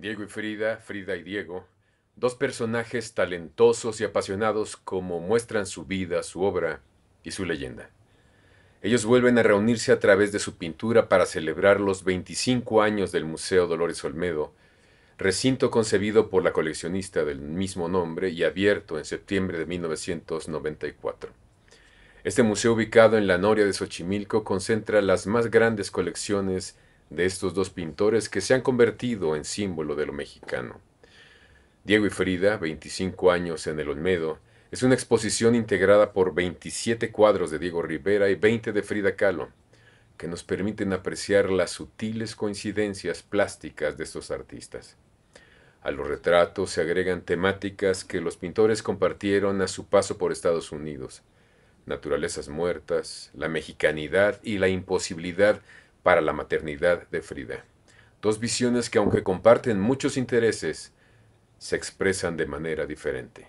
Diego y Frida, Frida y Diego, dos personajes talentosos y apasionados como muestran su vida, su obra y su leyenda. Ellos vuelven a reunirse a través de su pintura para celebrar los 25 años del Museo Dolores Olmedo, recinto concebido por la coleccionista del mismo nombre y abierto en septiembre de 1994. Este museo ubicado en la Noria de Xochimilco concentra las más grandes colecciones de estos dos pintores que se han convertido en símbolo de lo mexicano. Diego y Frida, 25 años en el Olmedo, es una exposición integrada por 27 cuadros de Diego Rivera y 20 de Frida Kahlo, que nos permiten apreciar las sutiles coincidencias plásticas de estos artistas. A los retratos se agregan temáticas que los pintores compartieron a su paso por Estados Unidos, naturalezas muertas, la mexicanidad y la imposibilidad para la maternidad de Frida. Dos visiones que aunque comparten muchos intereses, se expresan de manera diferente.